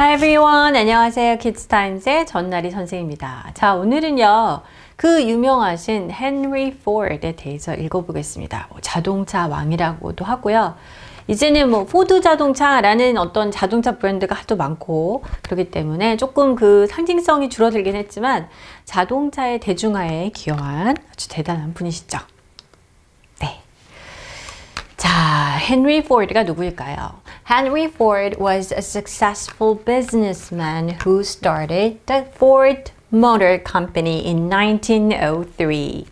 Hi everyone. 안녕하세요. 키즈타임즈의 전나리 선생입니다. 자, 오늘은요. 그 유명하신 헨리 포드에 대해서 읽어보겠습니다. 뭐 자동차 왕이라고도 하고요. 이제는 뭐 포드 자동차라는 어떤 자동차 브랜드가 하도 많고 그렇기 때문에 조금 그 상징성이 줄어들긴 했지만 자동차의 대중화에 기여한 아주 대단한 분이시죠. 네. 자, 헨리 포드가 누구일까요? Henry Ford was a successful businessman who started the Ford Motor Company in 1903.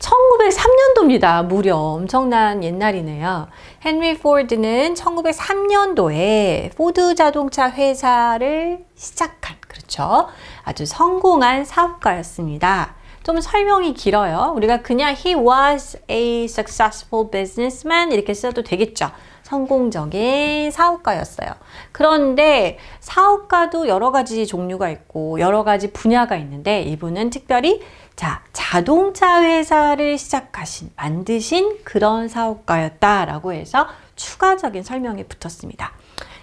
1903년도입니다. 무려 엄청난 옛날이네요. 헨리 포드는 1903년도에 포드 자동차 회사를 시작한, 그렇죠. 아주 성공한 사업가였습니다. 좀 설명이 길어요. 우리가 그냥 he was a successful businessman 이렇게 써도 되겠죠. 성공적인 사업가였어요. 그런데 사업가도 여러 가지 종류가 있고 여러 가지 분야가 있는데 이분은 특별히 자, 자동차 회사를 시작하신, 만드신 그런 사업가였다라고 해서 추가적인 설명이 붙었습니다.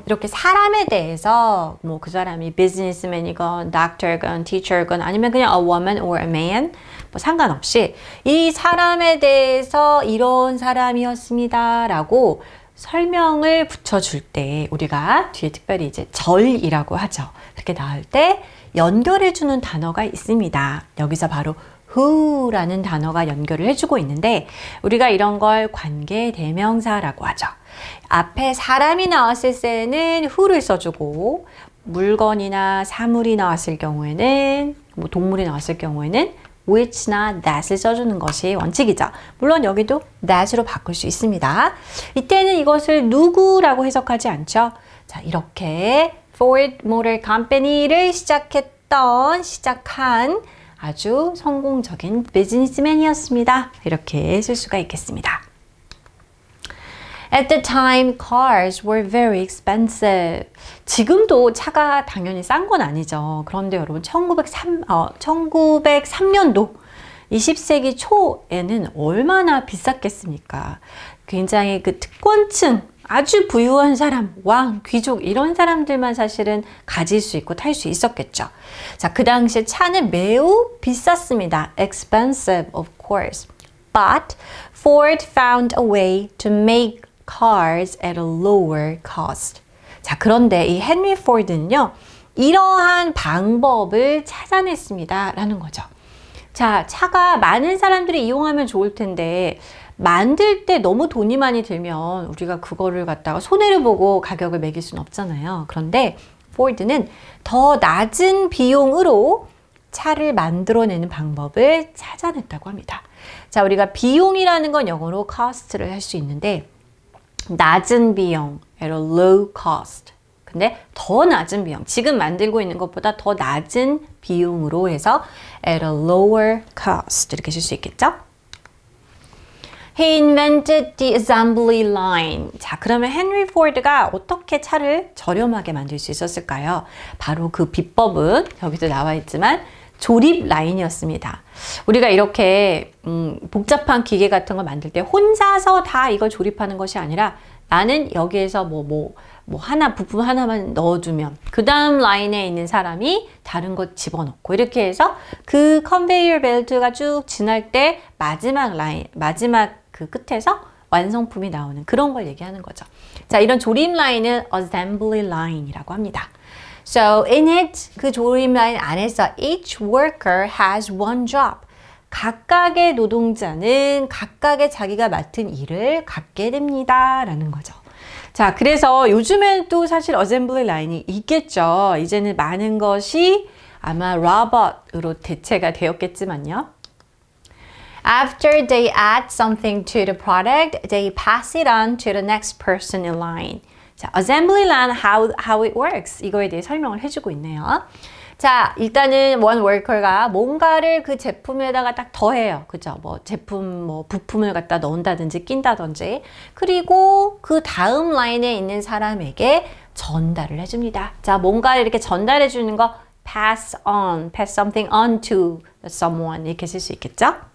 이렇게 사람에 대해서 뭐 그 사람이 비즈니스맨이건 닥터건 티처건 아니면 그냥 a woman or a man 뭐 상관없이 이 사람에 대해서 이런 사람이었습니다 라고 설명을 붙여줄 때 우리가 뒤에 특별히 이제 절이라고 하죠. 이렇게 나올 때 연결해주는 단어가 있습니다. 여기서 바로 who라는 단어가 연결을 해주고 있는데 우리가 이런 걸 관계 대명사라고 하죠. 앞에 사람이 나왔을 때는 who를 써주고 물건이나 사물이 나왔을 경우에는 뭐 동물이 나왔을 경우에는 which나 that을 써주는 것이 원칙이죠. 물론 여기도 that으로 바꿀 수 있습니다. 이때는 이것을 누구라고 해석하지 않죠. 자, 이렇게 Ford Motor Company를 시작했던, 시작한 아주 성공적인 비즈니스맨이었습니다. 이렇게 쓸 수가 있겠습니다. At the time, cars were very expensive. 지금도 차가 당연히 싼 건 아니죠. 그런데 여러분, 1903, 어, 1903년도 20세기 초에는 얼마나 비쌌겠습니까? 굉장히 그 특권층, 아주 부유한 사람, 왕, 귀족 이런 사람들만 사실은 가질 수 있고 탈 수 있었겠죠. 자, 그 당시에 차는 매우 비쌌습니다. expensive of course. But Ford found a way to make cars at a lower cost. 자, 그런데 이 헨리 포드는요. 이러한 방법을 찾아냈습니다. 라는 거죠. 자, 차가 많은 사람들이 이용하면 좋을 텐데 만들 때 너무 돈이 많이 들면 우리가 그거를 갖다가 손해를 보고 가격을 매길 수는 없잖아요. 그런데 포드는 더 낮은 비용으로 차를 만들어내는 방법을 찾아냈다고 합니다. 자, 우리가 비용이라는 건 영어로 cost를 할 수 있는데 낮은 비용, low cost. 근데 더 낮은 비용, 지금 만들고 있는 것보다 더 낮은 비용으로 해서 at a lower cost 이렇게 쓸 수 있겠죠? He invented the assembly line. 자, 그러면 헨리 포드가 어떻게 차를 저렴하게 만들 수 있었을까요? 바로 그 비법은 여기도 나와 있지만 조립 라인이었습니다. 우리가 이렇게 음, 복잡한 기계 같은 걸 만들 때 혼자서 다 이걸 조립하는 것이 아니라 나는 여기에서 뭐, 뭐, 뭐 하나, 부품 하나만 넣어주면 그 다음 라인에 있는 사람이 다른 것 집어넣고 이렇게 해서 그 컨베이어 벨트가 쭉 지날 때 마지막 라인, 마지막 그 끝에서 완성품이 나오는 그런 걸 얘기하는 거죠. 자, 이런 조립 라인은 assembly line이라고 합니다. So in it, 그 조립 라인 안에서 each worker has one job. 각각의 노동자는 각각의 자기가 맡은 일을 갖게 됩니다. 라는 거죠. 자, 그래서 요즘엔 또 사실 assembly line이 있겠죠. 이제는 많은 것이 아마 로봇으로 대체가 되었겠지만요. After they add something to the product, they pass it on to the next person in line. 자, assembly line, how, how it works. 이거에 대해 설명을 해주고 있네요. 자, 일단은 원 워커가 뭔가를 그 제품에다가 딱 더해요. 그죠? 뭐 제품 뭐 부품을 갖다 넣는다든지 낀다든지. 그리고 그 다음 라인에 있는 사람에게 전달을 해줍니다. 자, 뭔가를 이렇게 전달해 주는 거 pass on, pass something on to someone 이렇게 쓸 수 있겠죠?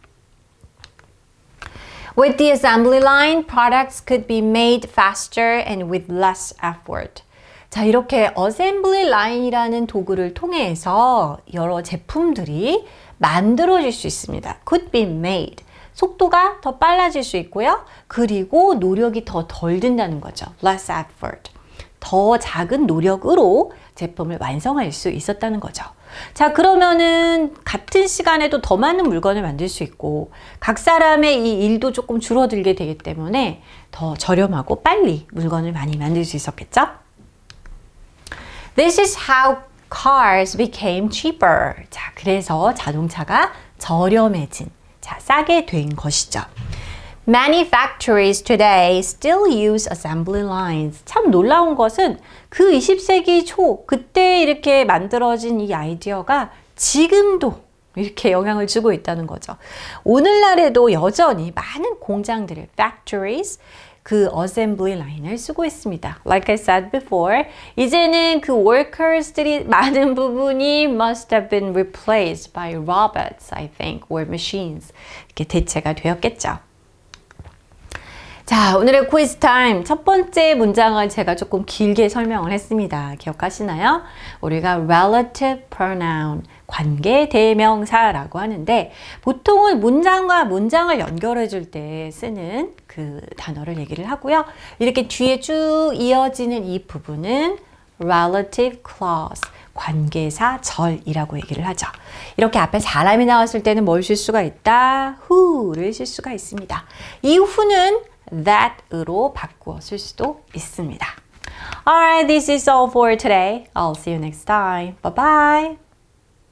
With the assembly line, products could be made faster and with less effort. 자, 이렇게 어셈블리 라인이라는 도구를 통해서 여러 제품들이 만들어질 수 있습니다. could be made. 속도가 더 빨라질 수 있고요. 그리고 노력이 더 덜 든다는 거죠. less effort. 더 작은 노력으로 제품을 완성할 수 있었다는 거죠. 자, 그러면은 같은 시간에도 더 많은 물건을 만들 수 있고 각 사람의 이 일도 조금 줄어들게 되기 때문에 더 저렴하고 빨리 물건을 많이 만들 수 있었겠죠? This is how cars became cheaper. 자, 그래서 자동차가 저렴해진, 자, 싸게 된 것이죠. Many factories today still use assembly lines. 참 놀라운 것은 그 20세기 초 그때 이렇게 만들어진 이 아이디어가 지금도 이렇게 영향을 주고 있다는 거죠. 오늘날에도 여전히 많은 공장들을 factories 그 assembly line을 쓰고 있습니다. Like I said before, 이제는 그 workers들이 많은 부분이 must have been replaced by robots, I think, or machines. 이렇게 대체가 되었겠죠. 자, 오늘의 quiz time. 첫 번째 문장을 제가 조금 길게 설명을 했습니다. 기억하시나요? 우리가 relative pronoun, 관계 대명사라고 하는데 보통은 문장과 문장을 연결해 줄 때 쓰는 그 단어를 얘기를 하고요. 이렇게 뒤에 쭉 이어지는 이 부분은 relative clause, 관계사 절이라고 얘기를 하죠. 이렇게 앞에 사람이 나왔을 때는 뭘 쓸 수가 있다? who를 쓸 수가 있습니다. 이 who는 that으로 바꾸어 쓸 수도 있습니다. Alright, this is all for today. I'll see you next time. Bye bye.